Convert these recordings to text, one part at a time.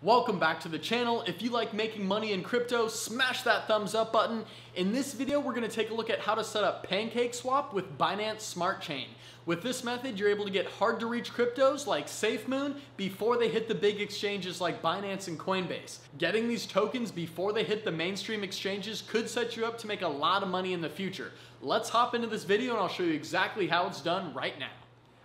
Welcome back to the channel. If you like making money in crypto, smash that thumbs up button. In this video, we're gonna take a look at how to set up PancakeSwap with Binance Smart Chain. With this method, you're able to get hard to reach cryptos like SafeMoon before they hit the big exchanges like Binance and Coinbase. Getting these tokens before they hit the mainstream exchanges could set you up to make a lot of money in the future. Let's hop into this video and I'll show you exactly how it's done right now.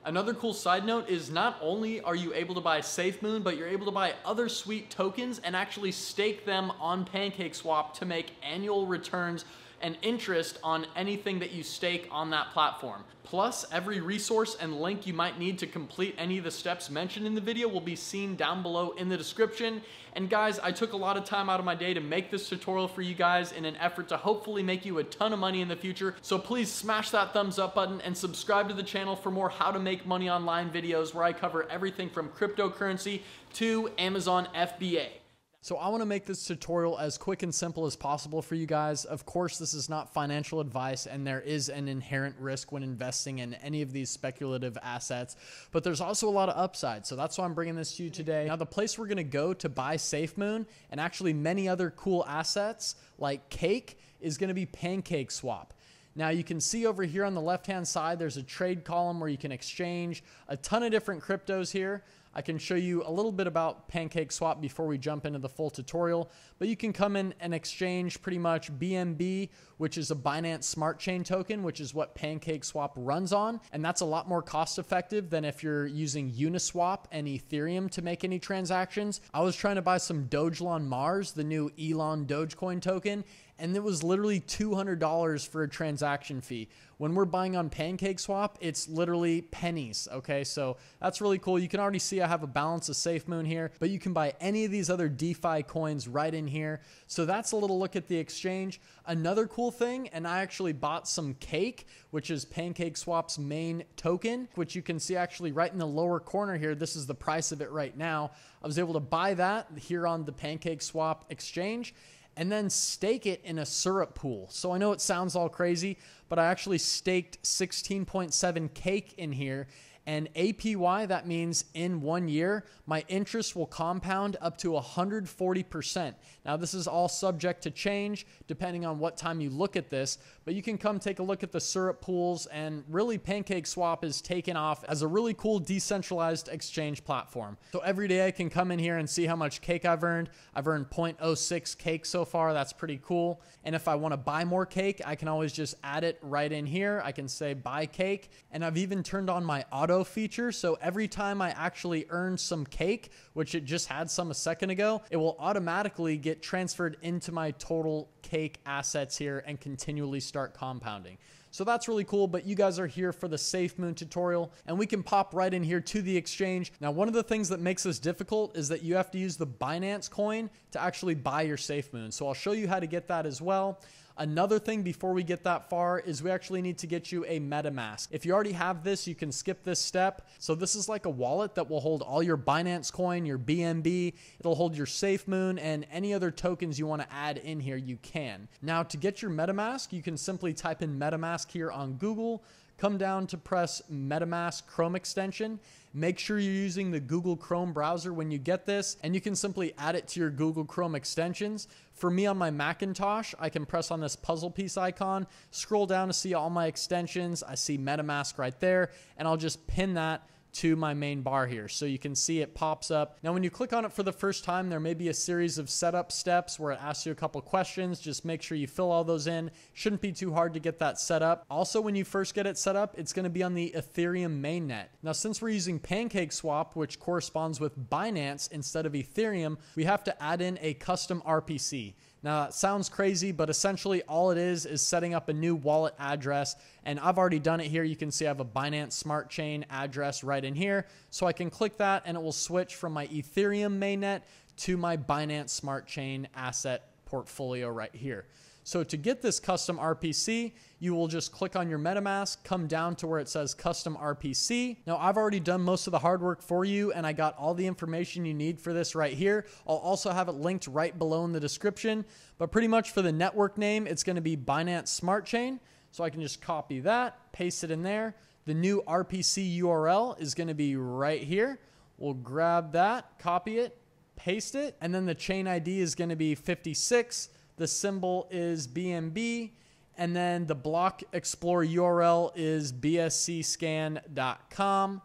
Another cool side note is not only are you able to buy SafeMoon, but you're able to buy other sweet tokens and actually stake them on PancakeSwap to make annual returns and interest on anything that you stake on that platform. Plus, every resource and link you might need to complete any of the steps mentioned in the video will be seen down below in the description. And guys, I took a lot of time out of my day to make this tutorial for you guys in an effort to hopefully make you a ton of money in the future. So please smash that thumbs up button and subscribe to the channel for more how to make money online videos where I cover everything from cryptocurrency to Amazon FBA. So I wanna make this tutorial as quick and simple as possible for you guys. Of course, this is not financial advice and there is an inherent risk when investing in any of these speculative assets, but there's also a lot of upside. So that's why I'm bringing this to you today. Now, the place we're gonna go to buy SafeMoon and actually many other cool assets like Cake is gonna be PancakeSwap. Now you can see over here on the left-hand side, there's a trade column where you can exchange a ton of different cryptos here. I can show you a little bit about PancakeSwap before we jump into the full tutorial, but you can come in and exchange pretty much BNB, which is a Binance Smart Chain token, which is what PancakeSwap runs on, and that's a lot more cost effective than if you're using Uniswap and Ethereum to make any transactions. I was trying to buy some Dogelon Mars, the new Elon Dogecoin token, and it was literally $200 for a transaction fee. When we're buying on PancakeSwap, it's literally pennies, okay? So that's really cool. You can already see I have a balance of SafeMoon here, but you can buy any of these other DeFi coins right in here. So that's a little look at the exchange. Another cool thing, and I actually bought some Cake, which is PancakeSwap's main token, which you can see actually right in the lower corner here. This is the price of it right now. I was able to buy that here on the PancakeSwap exchange and then stake it in a syrup pool. So I know it sounds all crazy, but I actually staked 16.7 cake in here and APY, that means in one year, my interest will compound up to 140%. Now, this is all subject to change depending on what time you look at this, but you can come take a look at the syrup pools, and really, PancakeSwap is taken off as a really cool decentralized exchange platform. So every day I can come in here and see how much cake I've earned. I've earned 0.06 cake so far. That's pretty cool. And if I want to buy more cake, I can always just add it right in here. I can say buy cake, and I've even turned on my auto auto feature. So every time I actually earn some cake, which it just had some a second ago, it will automatically get transferred into my total cake assets here and continually start compounding. So that's really cool, but you guys are here for the SafeMoon tutorial and we can pop right in here to the exchange. Now, one of the things that makes this difficult is that you have to use the Binance coin to actually buy your SafeMoon. So I'll show you how to get that as well. Another thing before we get that far is we actually need to get you a MetaMask. If you already have this, you can skip this step. So this is like a wallet that will hold all your Binance coin, your BNB, it'll hold your SafeMoon and any other tokens you want to add in here, you can. Now to get your MetaMask, you can simply type in MetaMask here on Google, come down to press MetaMask Chrome extension. Make sure you're using the Google Chrome browser when you get this, and you can simply add it to your Google Chrome extensions. For me on my Macintosh, I can press on this puzzle piece icon, scroll down to see all my extensions. I see MetaMask right there, and I'll just pin that to my main bar here. So you can see it pops up. Now, when you click on it for the first time, there may be a series of setup steps where it asks you a couple questions. Just make sure you fill all those in. Shouldn't be too hard to get that set up. Also, when you first get it set up, it's going to be on the Ethereum mainnet. Now, since we're using PancakeSwap, which corresponds with Binance instead of Ethereum, we have to add in a custom RPC. Now, that sounds crazy, but essentially all it is is setting up a new wallet address. And I've already done it here. You can see I have a Binance Smart Chain address right in here. So I can click that and it will switch from my Ethereum mainnet to my Binance Smart Chain asset portfolio right here. So to get this custom RPC, you will just click on your MetaMask, come down to where it says custom RPC. Now I've already done most of the hard work for you and I got all the information you need for this right here. I'll also have it linked right below in the description, but pretty much for the network name, it's gonna be Binance Smart Chain. So I can just copy that, paste it in there. The new RPC URL is gonna be right here. We'll grab that, copy it, paste it. And then the chain ID is going to be 56. The symbol is BNB. And then the block explorer URL is bscscan.com.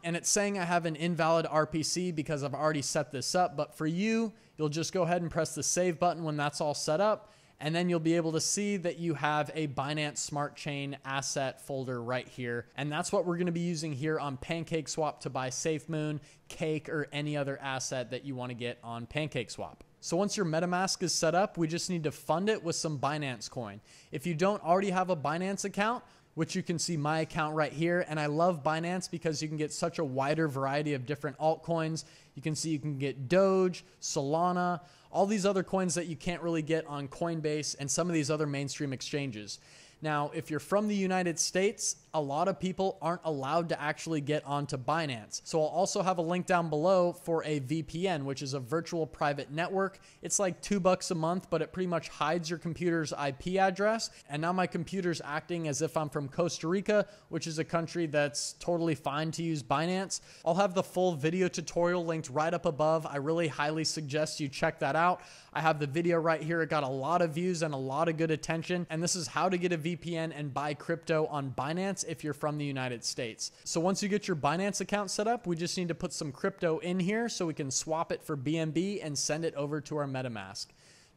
And it's saying I have an invalid RPC because I've already set this up. But for you, you'll just go ahead and press the save button when that's all set up and then you'll be able to see that you have a Binance Smart Chain asset folder right here. And that's what we're going to be using here on PancakeSwap to buy SafeMoon, Cake, or any other asset that you want to get on PancakeSwap. So once your MetaMask is set up, we just need to fund it with some Binance coin. If you don't already have a Binance account, which you can see my account right here. And I love Binance because you can get such a wider variety of different altcoins. You can see you can get Doge, Solana, all these other coins that you can't really get on Coinbase and some of these other mainstream exchanges. Now, if you're from the United States, a lot of people aren't allowed to actually get onto Binance. So I'll also have a link down below for a VPN, which is a virtual private network. It's like two bucks a month, but it pretty much hides your computer's IP address. And now my computer's acting as if I'm from Costa Rica, which is a country that's totally fine to use Binance. I'll have the full video tutorial linked right up above. I really highly suggest you check that out. I have the video right here. It got a lot of views and a lot of good attention. And this is how to get a VPN and buy crypto on Binance if you're from the United States. So once you get your Binance account set up, we just need to put some crypto in here so we can swap it for BNB and send it over to our MetaMask.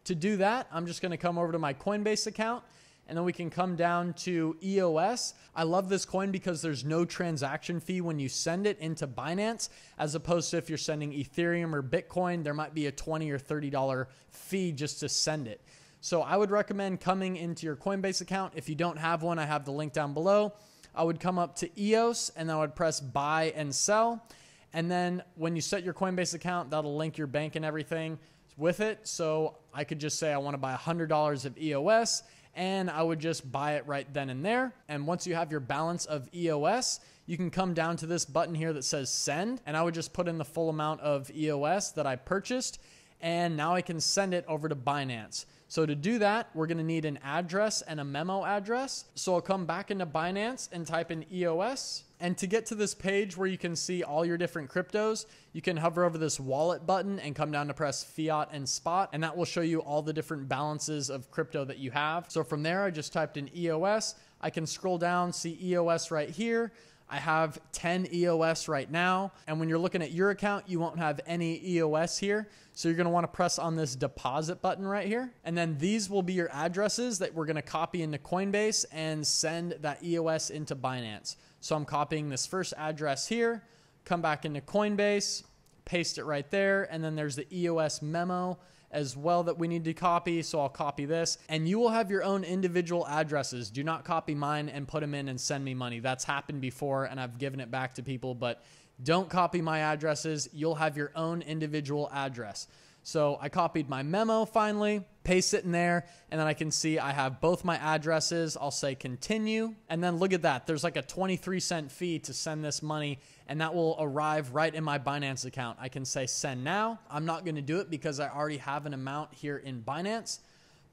To do that, I'm just going to come over to my Coinbase account and then we can come down to EOS. I love this coin because there's no transaction fee when you send it into Binance, as opposed to if you're sending Ethereum or Bitcoin, there might be a 20 or $30 fee just to send it. So I would recommend coming into your Coinbase account. If you don't have one, I have the link down below. I would come up to EOS and I would press buy and sell. And then when you set your Coinbase account, that'll link your bank and everything with it. So I could just say I want to buy $100 of EOS and I would just buy it right then and there. And once you have your balance of EOS, you can come down to this button here that says send, and I would just put in the full amount of EOS that I purchased, and now I can send it over to Binance. So to do that, we're going to need an address and a memo address. So I'll come back into Binance and type in EOS. And to get to this page where you can see all your different cryptos, you can hover over this wallet button and come down to press fiat and spot, and that will show you all the different balances of crypto that you have. So from there, I just typed in EOS. I can scroll down, see EOS right here. I have 10 EOS right now. And when you're looking at your account, you won't have any EOS here. So you're going to want to press on this deposit button right here. And then these will be your addresses that we're going to copy into Coinbase and send that EOS into Binance. So I'm copying this first address here, come back into Coinbase, paste it right there. And then there's the EOS memo as well that we need to copy. So I'll copy this and you will have your own individual addresses. Do not copy mine and put them in and send me money. That's happened before and I've given it back to people, but don't copy my addresses. You'll have your own individual address. So I copied my memo finally, paste it in there, and then I can see I have both my addresses. I'll say continue. And then look at that. There's like a 23 cent fee to send this money, and that will arrive right in my Binance account. I can say send now. I'm not going to do it because I already have an amount here in Binance.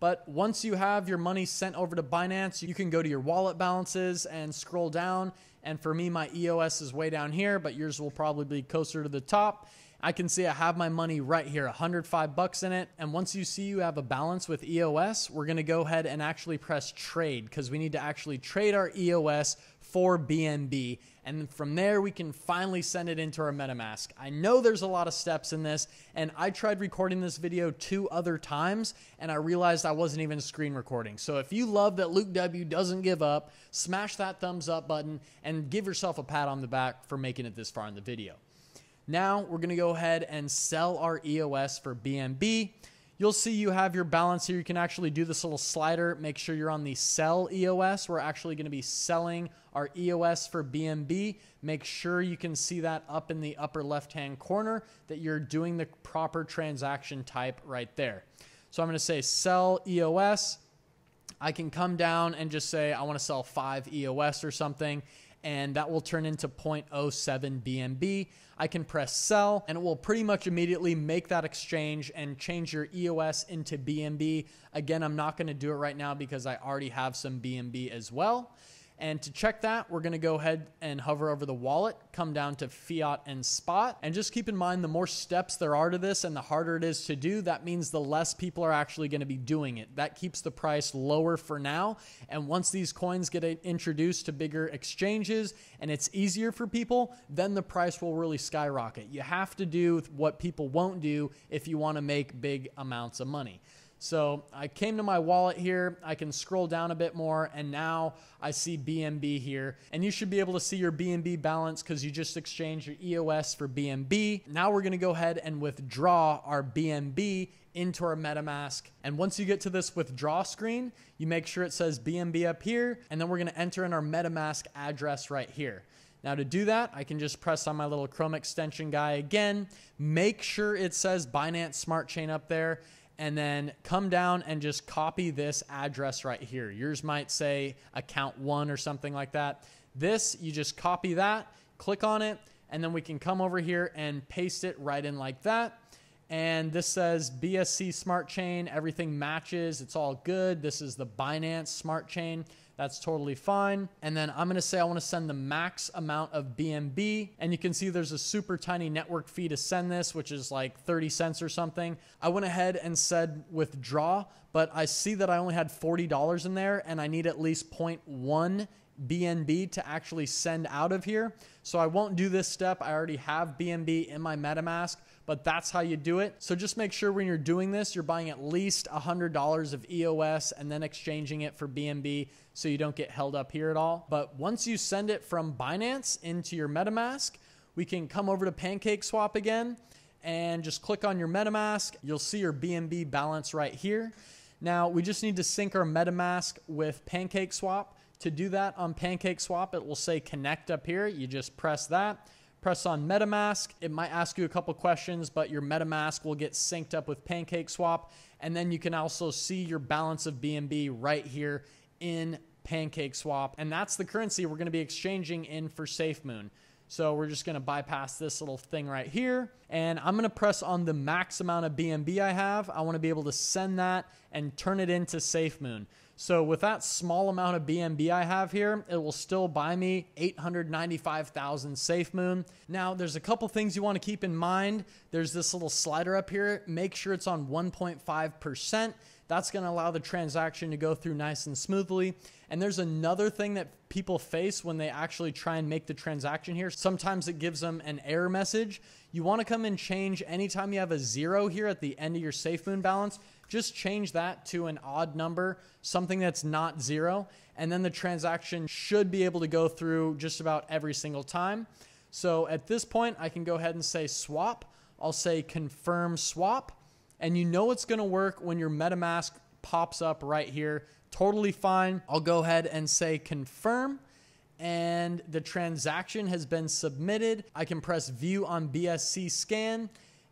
But once you have your money sent over to Binance, you can go to your wallet balances and scroll down. And for me, my EOS is way down here, but yours will probably be closer to the top. I can see I have my money right here, 105 bucks in it. And once you see you have a balance with EOS, we're gonna go ahead and actually press trade because we need to actually trade our EOS for BNB. And from there, we can finally send it into our MetaMask. I know there's a lot of steps in this, and I tried recording this video two other times, and I realized I wasn't even screen recording. So if you love that Luke W doesn't give up, smash that thumbs up button and give yourself a pat on the back for making it this far in the video. Now we're going to go ahead and sell our EOS for BNB. You'll see you have your balance here. You can actually do this little slider. Make sure you're on the sell EOS. We're actually going to be selling our EOS for BNB. Make sure you can see that up in the upper left-hand corner that you're doing the proper transaction type right there. So I'm going to say sell EOS. I can come down and just say I want to sell 5 EOS or something and that will turn into 0.07 BNB. I can press sell and it will pretty much immediately make that exchange and change your EOS into BNB. Again, I'm not going to do it right now because I already have some BNB as well. And to check that, we're going to go ahead and hover over the wallet, come down to fiat and spot. And just keep in mind the more steps there are to this and the harder it is to do, that means the less people are actually going to be doing it. That keeps the price lower for now. And once these coins get introduced to bigger exchanges and it's easier for people, then the price will really skyrocket. You have to do what people won't do if you want to make big amounts of money. So I came to my wallet here. I can scroll down a bit more and now I see BNB here. And you should be able to see your BNB balance because you just exchanged your EOS for BNB. Now we're going to go ahead and withdraw our BNB into our MetaMask. And once you get to this withdraw screen, you make sure it says BNB up here. And then we're going to enter in our MetaMask address right here. Now to do that, I can just press on my little Chrome extension guy again. Make sure it says Binance Smart Chain up there and then come down and just copy this address right here. Yours might say account one or something like that. This, you just copy that, click on it, and then we can come over here and paste it right in like that. And this says BSC Smart Chain, everything matches, it's all good. This is the Binance Smart Chain. That's totally fine. And then I'm gonna say I wanna send the max amount of BNB. And you can see there's a super tiny network fee to send this, which is like 30 cents or something. I went ahead and said withdraw, but I see that I only had $40 in there and I need at least 0.1 BNB to actually send out of here. So I won't do this step. I already have BNB in my MetaMask, but that's how you do it. So just make sure when you're doing this, you're buying at least $100 of EOS and then exchanging it for BNB so you don't get held up here at all. But once you send it from Binance into your MetaMask, we can come over to PancakeSwap again and just click on your MetaMask. You'll see your BNB balance right here. Now, we just need to sync our MetaMask with PancakeSwap. To do that on PancakeSwap, it will say connect up here. You just press that press on MetaMask. It might ask you a couple questions, but your MetaMask will get synced up with PancakeSwap. And then you can also see your balance of BNB right here in PancakeSwap. And that's the currency we're going to be exchanging in for SafeMoon. So we're just going to bypass this little thing right here. And I'm going to press on the max amount of BNB I have. I want to be able to send that and turn it into SafeMoon. So with that small amount of BNB I have here, it will still buy me 895,000 SafeMoon. Now, there's a couple things you want to keep in mind. There's this little slider up here. Make sure it's on 1.5%. That's going to allow the transaction to go through nice and smoothly. And there's another thing that people face when they actually try and make the transaction here. Sometimes it gives them an error message. You want to come and change anytime you have a zero here at the end of your SafeMoon balance just change that to an odd number, something that's not zero, and then the transaction should be able to go through just about every single time. So at this point, I can go ahead and say swap. I'll say confirm swap, and you know it's going to work when your MetaMask pops up right here. Totally fine. I'll go ahead and say confirm and the transaction has been submitted. I can press view on BSC scan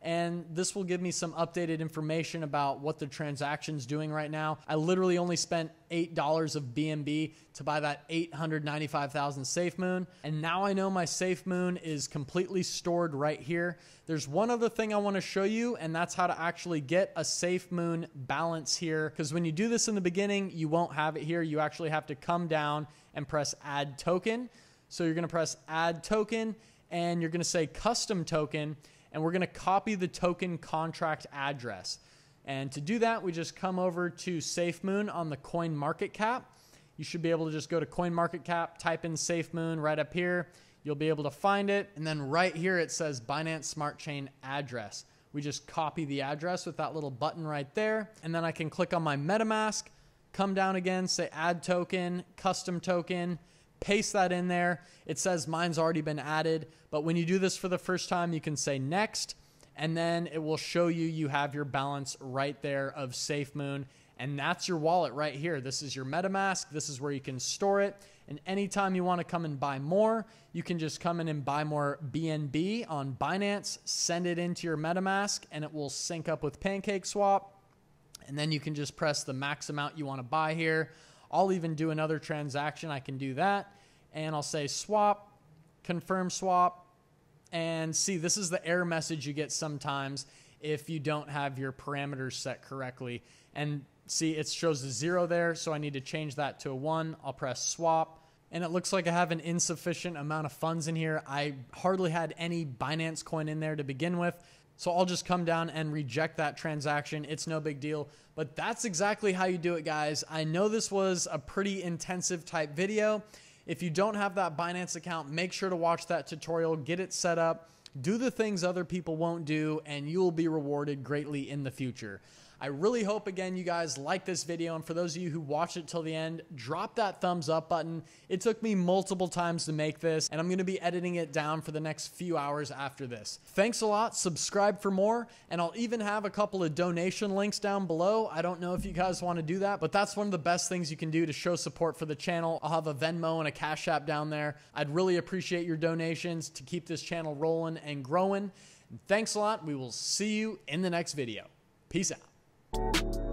and this will give me some updated information about what the transaction's doing right now. I literally only spent $8 of BNB to buy that 895,000 SafeMoon, and now I know my SafeMoon is completely stored right here. There's one other thing I want to show you, and that's how to actually get a SafeMoon balance here, because when you do this in the beginning, you won't have it here. You actually have to come down and press Add Token. So you're going to press Add Token, and you're going to say Custom Token, and we're going to copy the token contract address. And to do that, we just come over to SafeMoon on the coin market cap. You should be able to just go to coin market cap, type in SafeMoon right up here. You'll be able to find it. And then right here, it says Binance Smart Chain address. We just copy the address with that little button right there. And then I can click on my MetaMask, come down again, say add token, custom token, paste that in there. It says mine's already been added, but when you do this for the first time, you can say next, and then it will show you you have your balance right there of SafeMoon, and that's your wallet right here. This is your MetaMask. This is where you can store it. And anytime you want to come and buy more, you can just come in and buy more BNB on Binance, send it into your MetaMask, and it will sync up with PancakeSwap. And then you can just press the max amount you want to buy here. I'll even do another transaction. I can do that. And I'll say swap, confirm swap. And see, this is the error message you get sometimes if you don't have your parameters set correctly. And see, it shows a zero there, so I need to change that to a one. I'll press swap, and it looks like I have an insufficient amount of funds in here. I hardly had any Binance coin in there to begin with. So I'll just come down and reject that transaction. It's no big deal. But that's exactly how you do it, guys. I know this was a pretty intensive type video. If you don't have that Binance account, make sure to watch that tutorial, get it set up, do the things other people won't do, and you will be rewarded greatly in the future. I really hope, again, you guys like this video. And for those of you who watched it till the end, drop that thumbs up button. It took me multiple times to make this, and I'm going to be editing it down for the next few hours after this. Thanks a lot. Subscribe for more, and I'll even have a couple of donation links down below. I don't know if you guys want to do that, but that's one of the best things you can do to show support for the channel. I'll have a Venmo and a Cash App down there. I'd really appreciate your donations to keep this channel rolling and growing. Thanks a lot. We will see you in the next video. Peace out you